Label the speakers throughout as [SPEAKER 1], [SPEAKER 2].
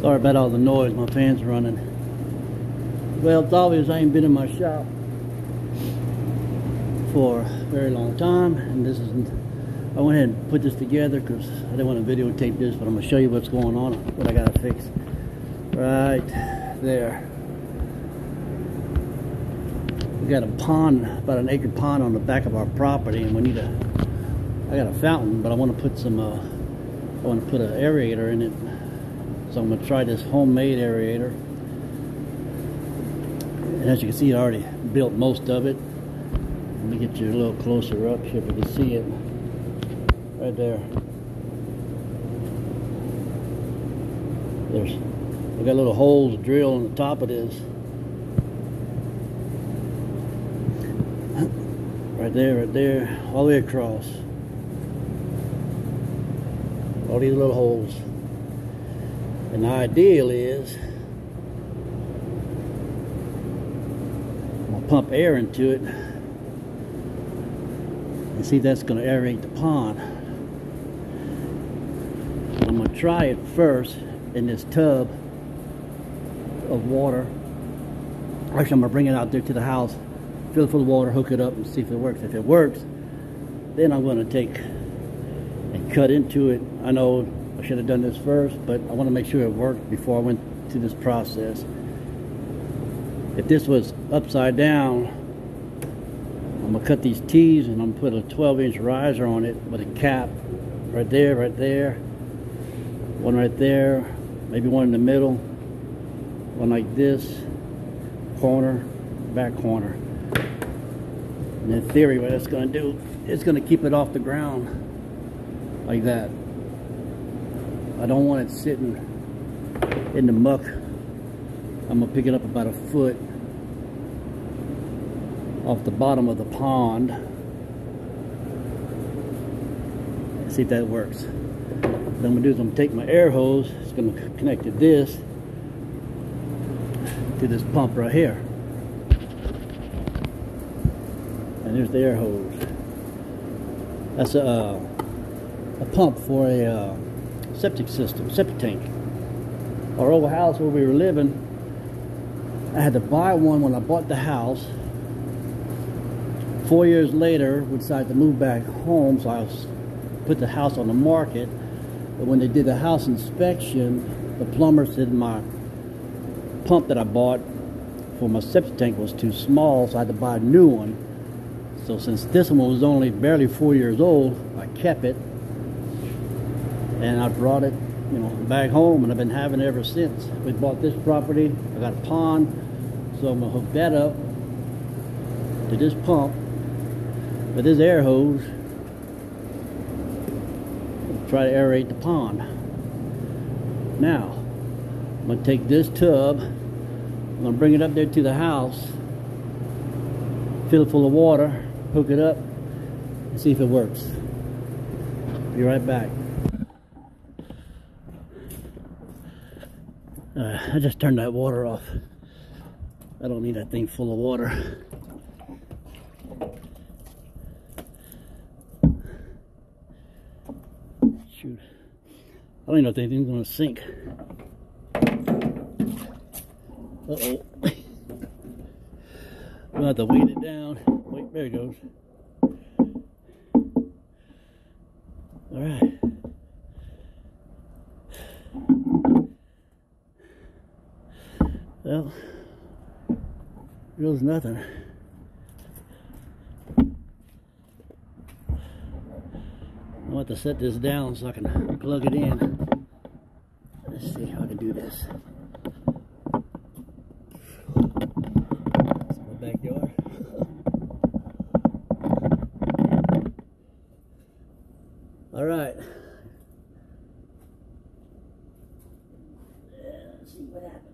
[SPEAKER 1] Sorry about all the noise, my fan's running. Well, it's obvious I ain't been in my shop for a very long time, and this is, I went ahead and put this together because I didn't want to videotape this, but I'm going to show you what's going on, what I got to fix. Right there. We got a pond, about an acre pond on the back of our property, and we need a, I got a fountain, but I want to put some, uh, I want to put an aerator in it so I'm going to try this homemade aerator. And as you can see, I already built most of it. Let me get you a little closer up here if you can see it. Right there. There's, we got little holes drilled on the top of this. Right there, right there, all the way across. All these little holes. And the ideal is I'll pump air into it and see if that's going to aerate the pond. I'm going to try it first in this tub of water. Actually, I'm going to bring it out there to the house, fill it full of water, hook it up, and see if it works. If it works, then I'm going to take and cut into it. I know I should have done this first, but I want to make sure it worked before I went to this process. If this was upside down, I'm gonna cut these T's and I'm gonna put a 12 inch riser on it with a cap right there, right there, one right there, maybe one in the middle, one like this, corner, back corner. And in theory, what it's gonna do is gonna keep it off the ground like that. I don't want it sitting in the muck. I'm gonna pick it up about a foot off the bottom of the pond. See if that works. What I'm gonna do is I'm gonna take my air hose, it's gonna connect to this, to this pump right here. And there's the air hose. That's a, uh, a pump for a uh, septic system, septic tank. Our old house where we were living, I had to buy one when I bought the house. Four years later, we decided to move back home, so I was, put the house on the market. But when they did the house inspection, the plumber said my pump that I bought for my septic tank was too small, so I had to buy a new one. So since this one was only barely four years old, I kept it and I brought it, you know, back home, and I've been having it ever since. We bought this property. I got a pond, so I'm gonna hook that up to this pump with this air hose. Try to aerate the pond. Now, I'm gonna take this tub. I'm gonna bring it up there to the house, fill it full of water, hook it up, and see if it works. Be right back. Uh, I just turned that water off. I don't need that thing full of water. Shoot. I don't even know if anything's gonna sink. Uh-oh. We'll have to weight it down. Wait, there it goes. All right. Well, feels nothing. I want to set this down so I can plug it in. Let's see how can do this. It's my backyard. All right. Let's see what happens.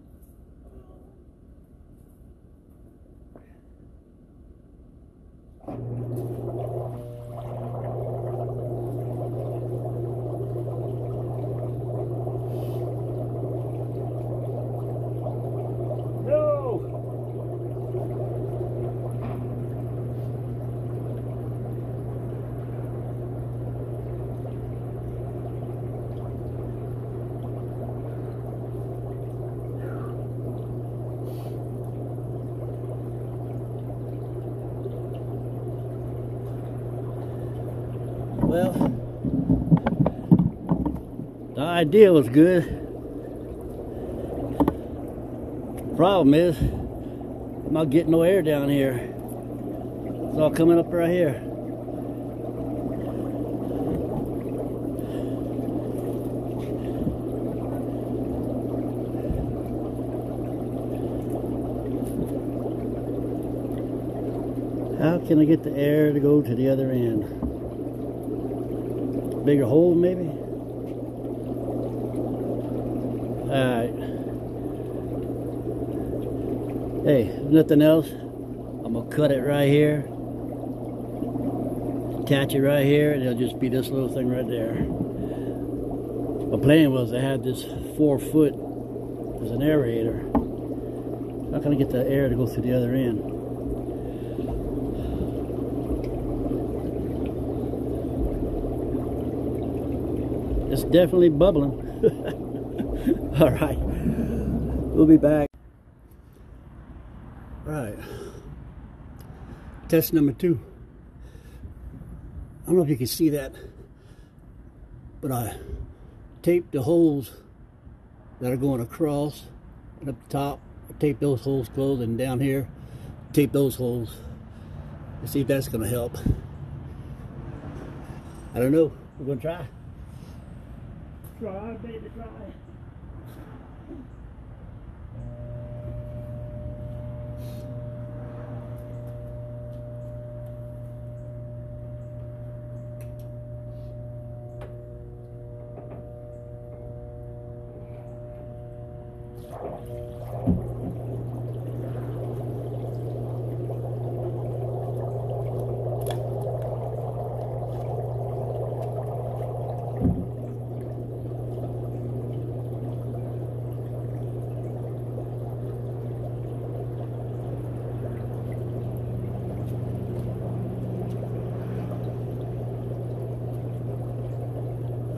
[SPEAKER 1] Well, the idea was good. Problem is, I'm not getting no air down here. It's all coming up right here. How can I get the air to go to the other end? Bigger hole, maybe? Alright. Hey, nothing else. I'm gonna cut it right here. Attach it right here, and it'll just be this little thing right there. My plan was I had this four foot as an aerator. How can I get the air to go through the other end? Definitely bubbling. All right. We'll be back. All right. Test number two. I don't know if you can see that, but I taped the holes that are going across and up the top. I taped those holes closed and down here, tape those holes. Let's see if that's going to help. I don't know. We're going to Try, baby.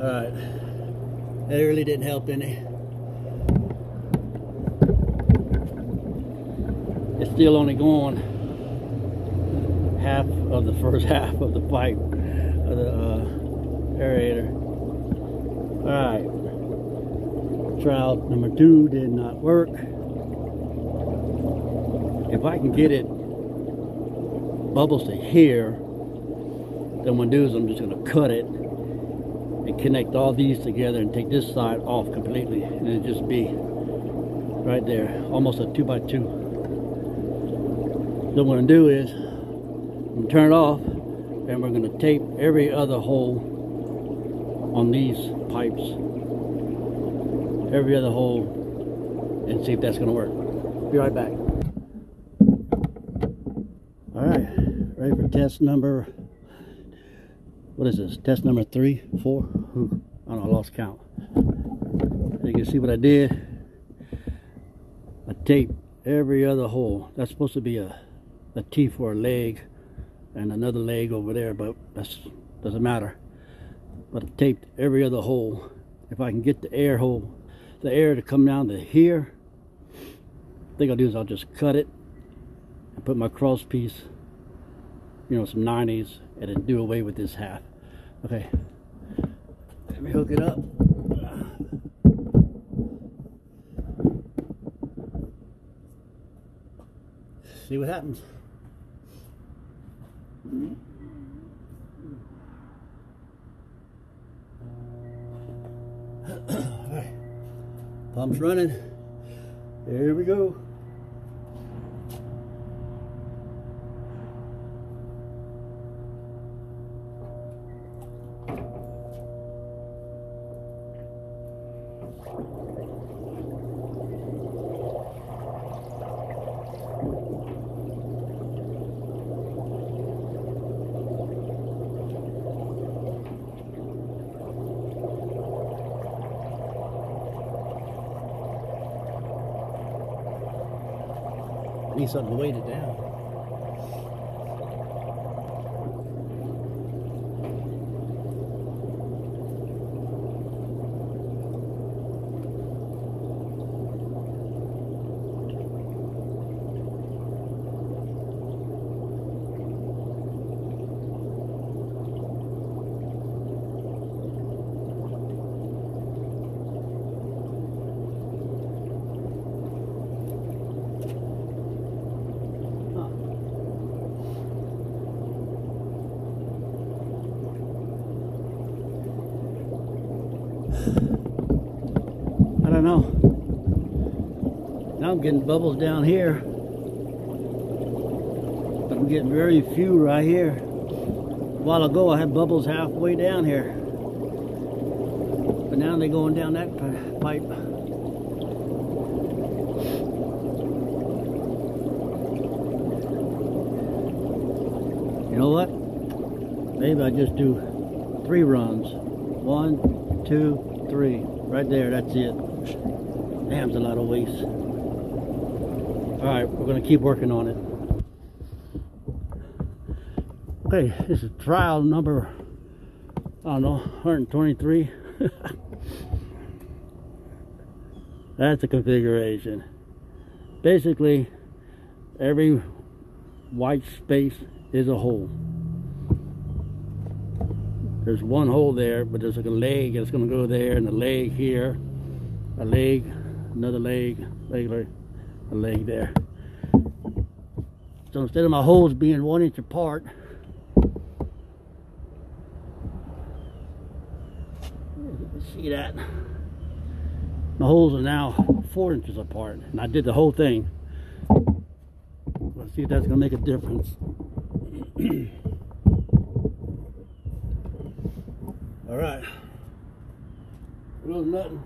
[SPEAKER 1] Alright. That really didn't help any. It's still only going half of the first half of the pipe of the uh, aerator. Alright. Trial number two did not work. If I can get it bubbles to here, then what I'm gonna do is I'm just gonna cut it connect all these together and take this side off completely and it just be right there almost a two by two. So what I'm gonna do is I'm gonna turn it off and we're gonna tape every other hole on these pipes. Every other hole and see if that's gonna work. Be right back. All right ready for test number what is this? Test number three four Ooh, I don't know I lost count. You can see what I did? I taped every other hole. That's supposed to be a a T for a leg and another leg over there but that doesn't matter. But I taped every other hole. If I can get the air hole the air to come down to here I think I'll do is I'll just cut it and put my cross piece you know some 90s and then do away with this half. Okay. Let me hook it up. See what happens. Pump's running. There we go. Something to it down. I'm getting bubbles down here. But I'm getting very few right here. A while ago I had bubbles halfway down here. But now they're going down that pipe. You know what? Maybe I just do three runs. One, two, three. Right there, that's it. Damn, a lot of waste. Alright, we're going to keep working on it. Okay, this is trial number, I don't know, 123. That's the configuration. Basically, every white space is a hole. There's one hole there, but there's like a leg that's going to go there, and a leg here, a leg, another leg, regular, a leg there. So instead of my holes being one inch apart, see that? My holes are now four inches apart, and I did the whole thing. Let's see if that's to make a difference. All right. Well, nothing.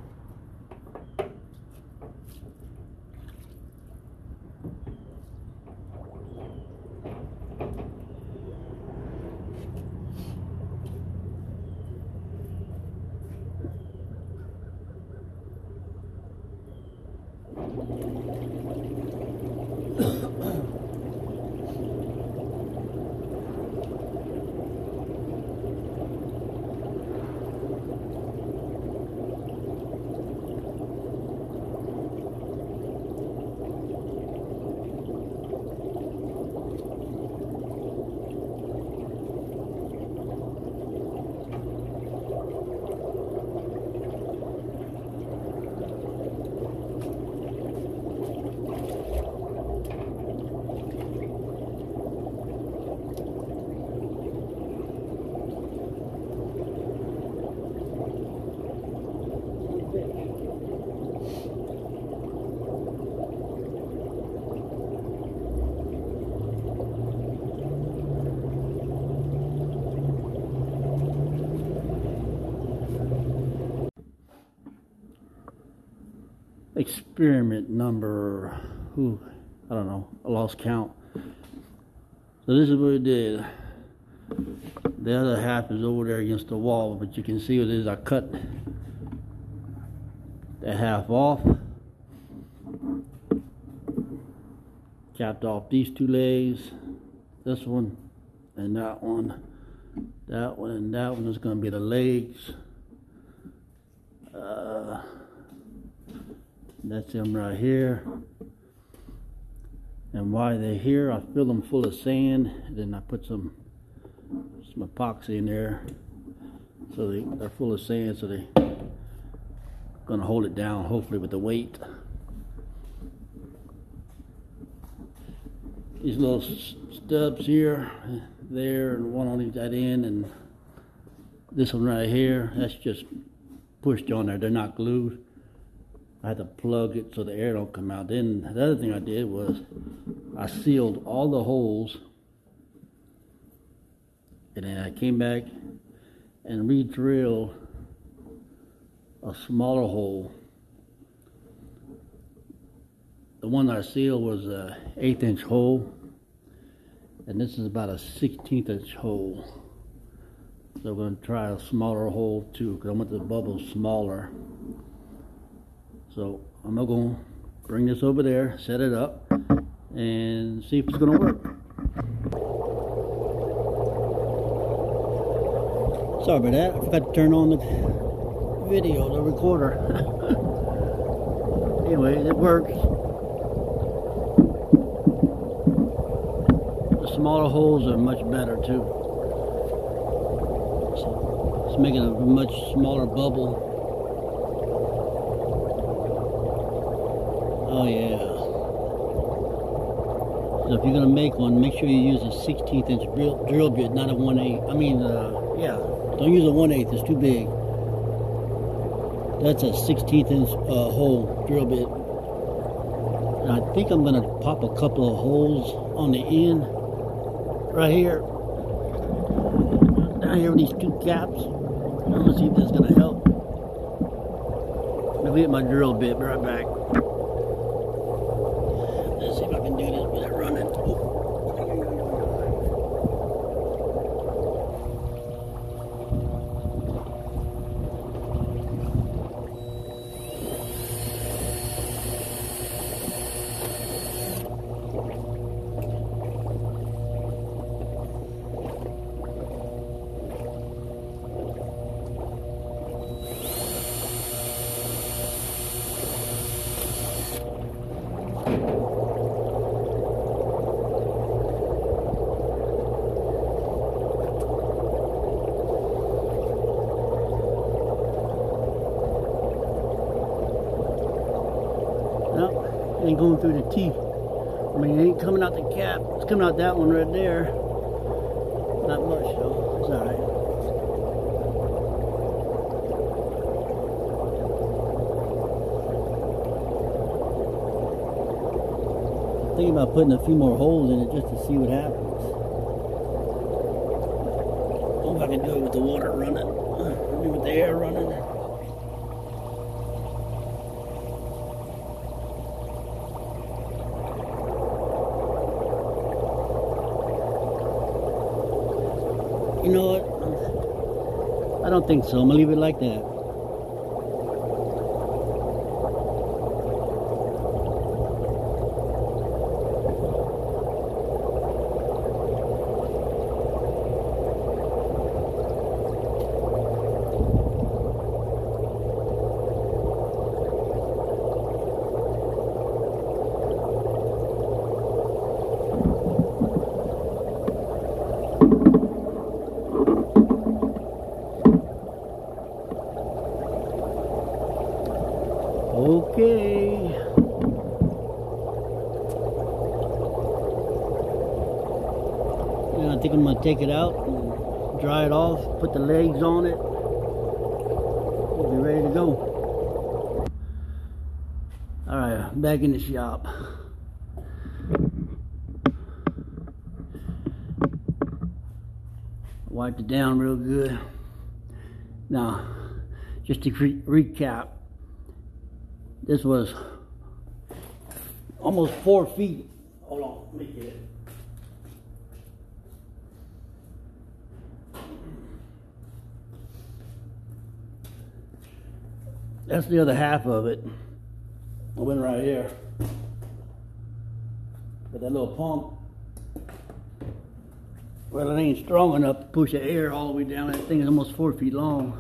[SPEAKER 1] Experiment number, who, I don't know, I lost count. So this is what it did. The other half is over there against the wall, but you can see what it is. I cut the half off. Capped off these two legs, this one and that one. That one and that one is going to be the legs. Uh, that's them right here. And why they're here, I fill them full of sand, then I put some some epoxy in there. So they, they're full of sand, so they're gonna hold it down, hopefully with the weight. These little stubs here, there, and one on each that end, and this one right here, that's just pushed on there. They're not glued. I had to plug it so the air don't come out. Then the other thing I did was I sealed all the holes and then I came back and re-drilled a smaller hole. The one I sealed was a eighth inch hole and this is about a 16th inch hole. So I'm going to try a smaller hole too because I want the bubble smaller. So I'm going to bring this over there, set it up, and see if it's going to work. Sorry about that. I forgot to turn on the video, the recorder. anyway, it works. The smaller holes are much better too. So it's making a much smaller bubble Oh yeah. So if you're gonna make one, make sure you use a 16th inch drill, drill bit, not a 1 8. I mean, uh, yeah, don't use a 1 8. It's too big. That's a 16th inch uh, hole drill bit. And I think I'm gonna pop a couple of holes on the end right here. Down here with these two caps. I'm gonna see if this is gonna help. Me get my drill bit, right back. Let's see if I can do this without running. Oh. No, ain't going through the teeth. I mean, it ain't coming out the cap. It's coming out that one right there. Not much though. It's all right. Thinking about putting a few more holes in it just to see what happens. I Hope I can do it with the water running. Maybe with the air running. You know what? I don't think so. I'm gonna leave it like that. Okay. I think I'm gonna take it out, and dry it off, put the legs on it. We'll be ready to go. All right, back in the shop. Wiped it down real good. Now, just to re recap, this was almost four feet. Hold on, let me get it. That's the other half of it. I went right here. But that little pump, well, it ain't strong enough to push the air all the way down. That thing is almost four feet long,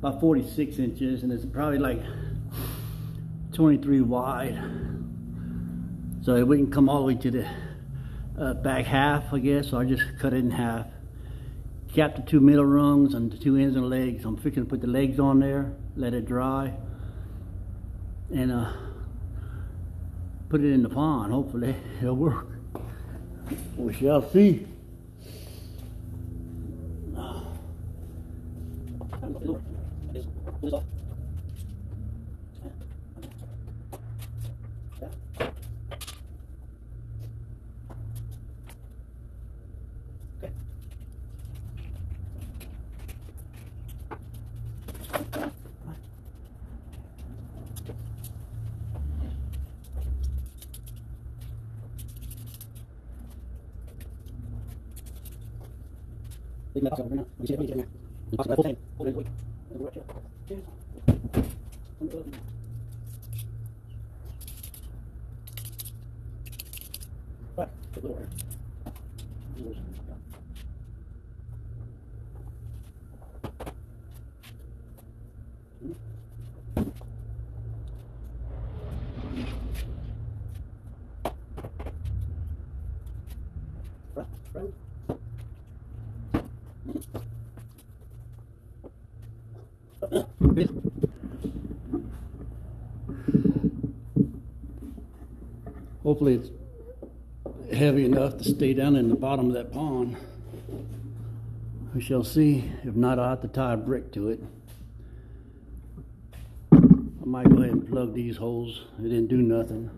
[SPEAKER 1] about 46 inches, and it's probably like 23 wide. So it wouldn't come all the way to the uh, back half, I guess. So I just cut it in half. Capped the two middle rungs and the two ends and legs. I'm fixing to put the legs on there, let it dry, and uh, put it in the pond. Hopefully it'll work. We shall see. mình bắt đầu mình sẽ mình sẽ mình bắt đầu phút lên phút lên phút lên Hopefully it's heavy enough to stay down in the bottom of that pond. We shall see. If not, I'll have to tie a brick to it. I might go ahead and plug these holes. It didn't do nothing.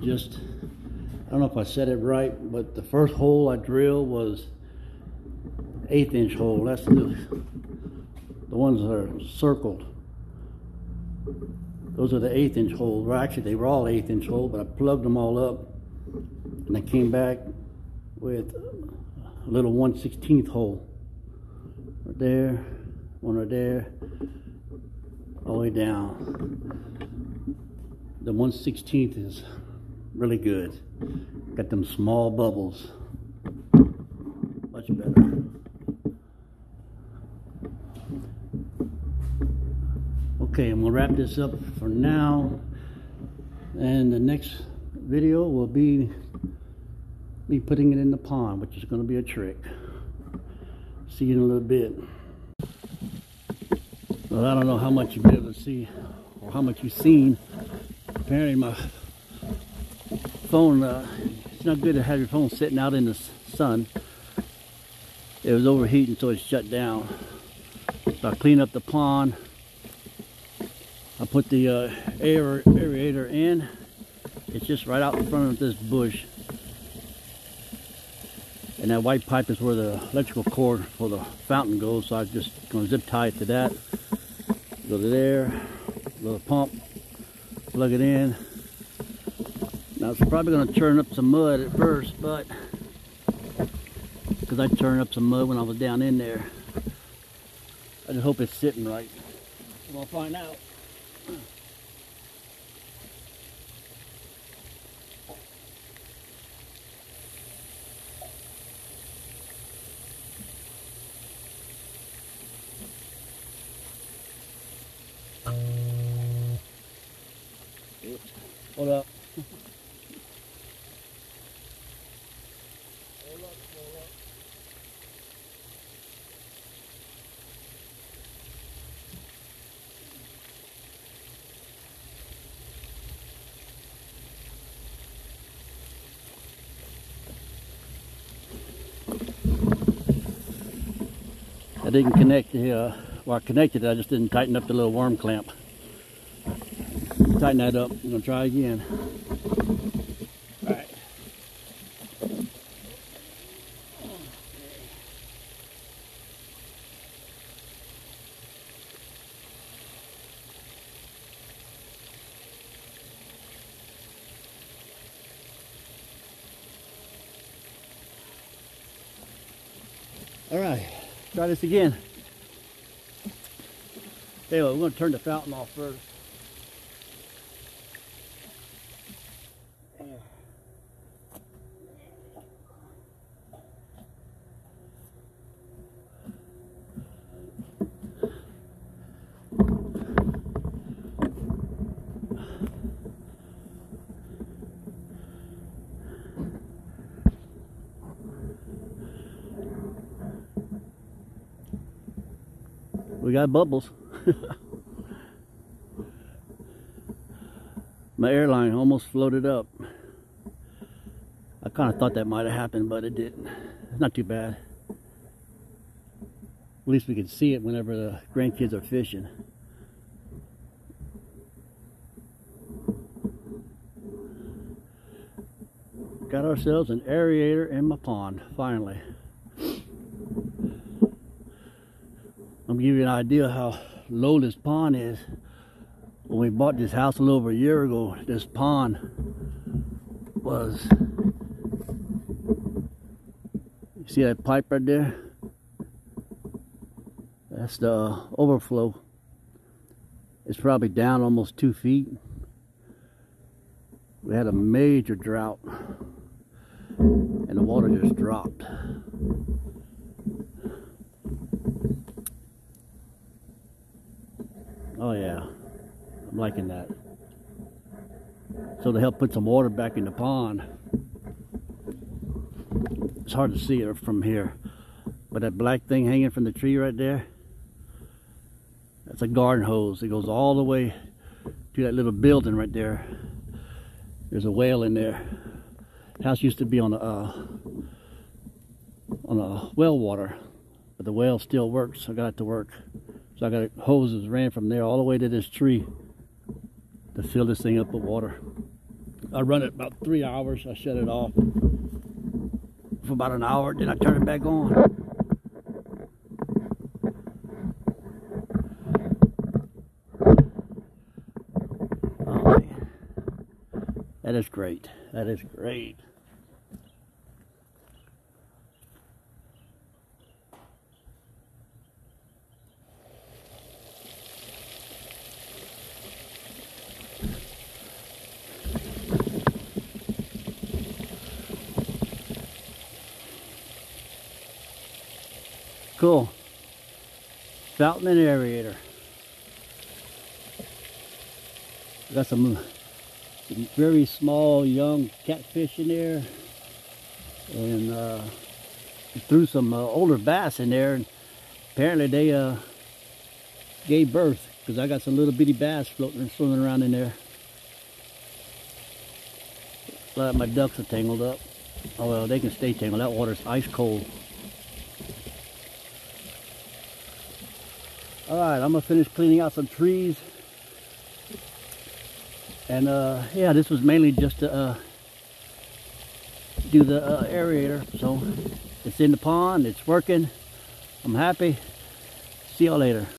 [SPEAKER 1] Just, I don't know if I said it right, but the first hole I drilled was eighth inch hole. That's the, the ones that are circled. Those are the eighth inch holes. Well, actually, they were all eighth inch holes, but I plugged them all up and I came back with a little 1 16th hole. Right there, one right there, all the way down. The 1 16th is really good. Got them small bubbles. Much better. Okay, I'm gonna wrap this up for now. And the next video will be me putting it in the pond, which is gonna be a trick. See you in a little bit. Well, I don't know how much you'll be able to see or how much you've seen. Apparently my phone, uh, it's not good to have your phone sitting out in the sun. It was overheating, so it shut down. So I cleaned up the pond. Put the uh, aer aerator in. It's just right out in front of this bush. And that white pipe is where the electrical cord for the fountain goes. So I'm just to zip tie it to that. Go to there, little pump, plug it in. Now it's probably going to turn up some mud at first, but because I turned up some mud when I was down in there. I just hope it's sitting right. We'll find out. Hold up. I didn't connect the, uh, well I connected it, I just didn't tighten up the little worm clamp. Tighten that up, I'm gonna try again. Alright. Alright, this again. Anyway, we're gonna turn the fountain off first. We got bubbles. My airline almost floated up. I kind of thought that might have happened, but it didn't. It's not too bad. At least we can see it whenever the grandkids are fishing. Got ourselves an aerator in my pond, finally. I'm give you an idea how low this pond is. When we bought this house a little over a year ago, this pond was, you see that pipe right there? That's the uh, overflow. It's probably down almost two feet. We had a major drought and the water just dropped. Oh yeah, I'm liking that. So to help put some water back in the pond, it's hard to see it from here, but that black thing hanging from the tree right there, that's a garden hose. It goes all the way to that little building right there. There's a well in there. house used to be on a uh, on a well water, but the well still works. I got it to work. So I got hoses ran from there all the way to this tree to fill this thing up with water. I run it about three hours. I shut it off for about an hour, then I turn it back on. Oh. That is great. That is great. Cool. Fountain aerator. Got some very small young catfish in there. And uh, threw some uh, older bass in there. And apparently they uh, gave birth because I got some little bitty bass floating and swimming around in there. My ducks are tangled up. Oh well, they can stay tangled. That water's ice cold. All right, I'm gonna finish cleaning out some trees. And uh, yeah, this was mainly just to uh, do the uh, aerator. So it's in the pond, it's working. I'm happy. See y'all later.